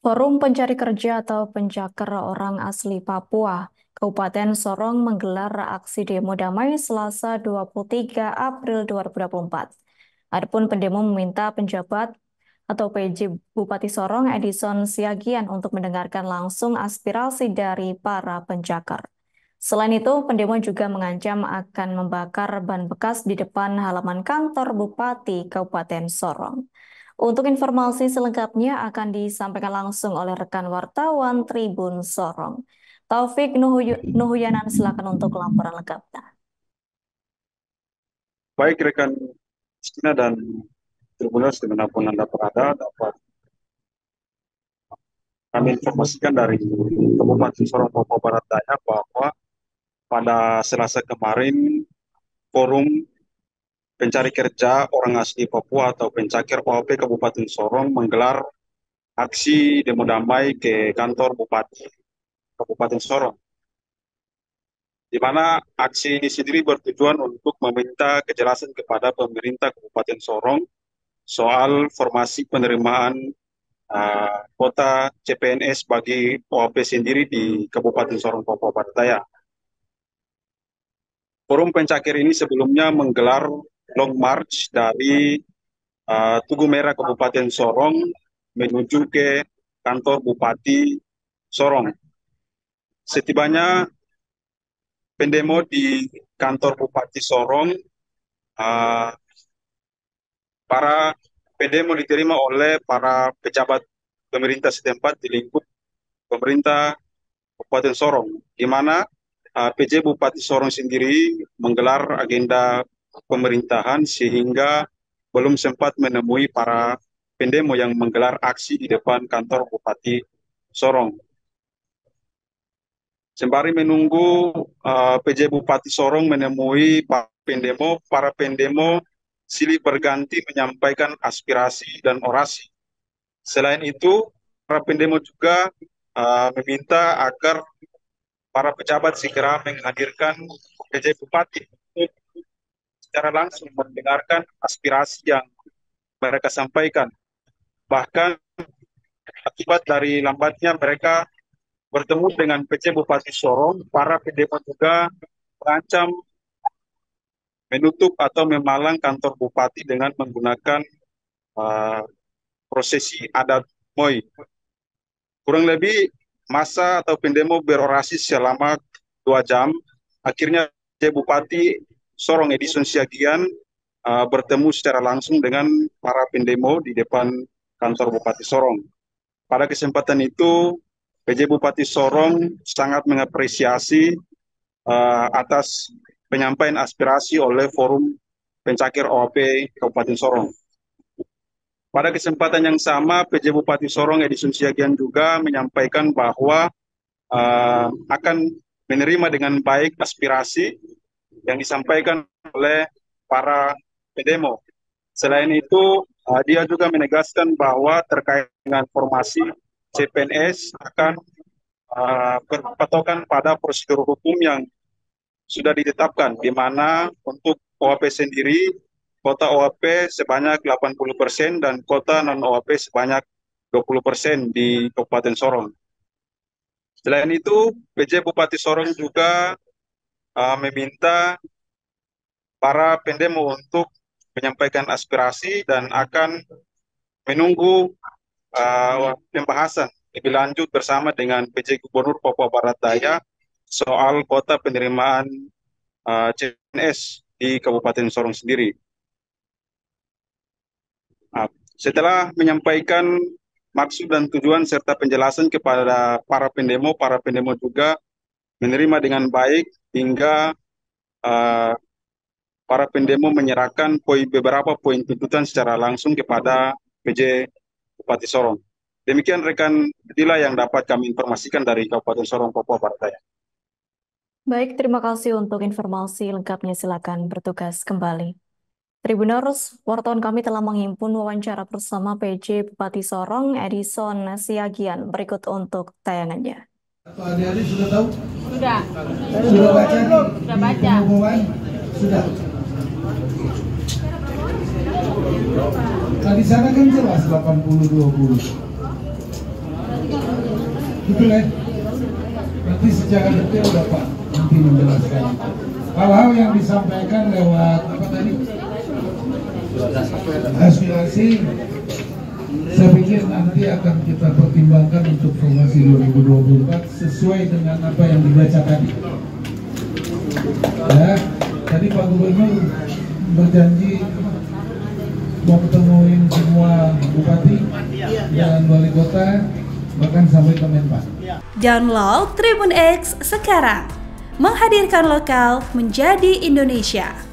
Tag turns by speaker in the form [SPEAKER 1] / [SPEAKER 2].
[SPEAKER 1] Forum Pencari Kerja atau Pencaker Orang Asli Papua, Kabupaten Sorong menggelar aksi demo damai Selasa 23 April 2024. Adapun pendemo meminta penjabat atau PJ Bupati Sorong Edison Siagian untuk mendengarkan langsung aspirasi dari para pencakar. Selain itu, pendemo juga mengancam akan membakar ban bekas di depan halaman kantor Bupati Kabupaten Sorong. Untuk informasi selengkapnya akan disampaikan langsung oleh rekan wartawan Tribun Sorong. Taufik Nuhuyanan, silakan untuk laporan lengkapnya.
[SPEAKER 2] Baik rekan Cina dan Tribuners di mana pun Anda berada dapat kami informasikan dari Kabupaten Sorong Papua Barat Daya bahwa pada Selasa kemarin forum pencari kerja orang asli Papua atau pencakir OAP Kabupaten Sorong menggelar aksi demo damai ke kantor Bupati Kabupaten Sorong. Di mana aksi ini sendiri bertujuan untuk meminta kejelasan kepada pemerintah Kabupaten Sorong soal formasi penerimaan uh, kota CPNS bagi OAP sendiri di Kabupaten Sorong Papua Barat Daya. Forum pencakir ini sebelumnya menggelar long march dari uh, Tugu Merah Kabupaten Sorong menuju ke kantor Bupati Sorong. Setibanya pendemo di kantor Bupati Sorong, uh, para pendemo diterima oleh para pejabat pemerintah setempat di lingkup pemerintah Kabupaten Sorong, di mana uh, ah, PJ Bupati Sorong sendiri menggelar agenda pemerintahan sehingga belum sempat menemui para pendemo yang menggelar aksi di depan kantor Bupati Sorong. Sembari menunggu uh, PJ Bupati Sorong menemui para pendemo, para pendemo silih berganti menyampaikan aspirasi dan orasi. Selain itu, para pendemo juga uh, meminta agar para pejabat segera menghadirkan PJ Bupati secara langsung mendengarkan aspirasi yang mereka sampaikan. Bahkan akibat dari lambatnya mereka bertemu dengan PC Bupati Sorong, para pendemo juga terancam menutup atau memalang kantor bupati dengan menggunakan uh, prosesi adat Moi. Kurang lebih masa atau pendemo berorasi selama dua jam. Akhirnya Bupati Sorong Edison Siagian uh, bertemu secara langsung dengan para pendemo di depan kantor Bupati Sorong. Pada kesempatan itu, PJ Bupati Sorong sangat mengapresiasi uh, atas penyampaian aspirasi oleh Forum Pencakir OAP Kabupaten Sorong. Pada kesempatan yang sama, PJ Bupati Sorong Edison Siagian juga menyampaikan bahwa uh, akan menerima dengan baik aspirasi yang disampaikan oleh para pedemo. Selain itu, uh, dia juga menegaskan bahwa terkait dengan formasi CPNS akan uh, berpatokan pada prosedur hukum yang sudah ditetapkan, di mana untuk OAP sendiri, kota OAP sebanyak 80% persen dan kota non-OAP sebanyak 20% persen di Kabupaten Sorong. Selain itu, PJ Bupati Sorong juga uh, meminta para pendemo untuk menyampaikan aspirasi dan akan menunggu uh, pembahasan lebih lanjut bersama dengan PJ Gubernur Papua Barat Daya soal kota penerimaan uh, CNS di Kabupaten Sorong sendiri. Uh, setelah menyampaikan maksud dan tujuan serta penjelasan kepada para pendemo, para pendemo juga menerima dengan baik hingga uh, para pendemo menyerahkan poin beberapa poin tuntutan secara langsung kepada PJ Bupati Sorong. Demikian rekan Dila yang dapat kami informasikan dari Kabupaten Sorong, Papua Barat Daya.
[SPEAKER 1] Baik, terima kasih untuk informasi lengkapnya. Silakan bertugas kembali. Tribuners, wartawan kami telah menghimpun wawancara bersama PJ Bupati Sorong, Edison Siagian. Berikut untuk tayangannya.
[SPEAKER 3] Atau adik-adik sudah tahu?
[SPEAKER 4] Sudah.
[SPEAKER 3] Sudah baca?
[SPEAKER 4] Sudah baca.
[SPEAKER 3] Pengumuman? Sudah. Nah di sana kan jelas 80-20. Betul ya? Nanti secara detail Bapak nanti menjelaskan. Hal-hal yang disampaikan lewat apa tadi? Aspirasi saya pikir nanti akan kita pertimbangkan untuk formasi 2024 sesuai dengan apa yang dibaca tadi. Ya, tadi Pak Gubernur berjanji mau ketemuin semua bupati dan wali kota bahkan sampai ke Menpan.
[SPEAKER 4] Download Tribun X sekarang. Menghadirkan lokal menjadi Indonesia.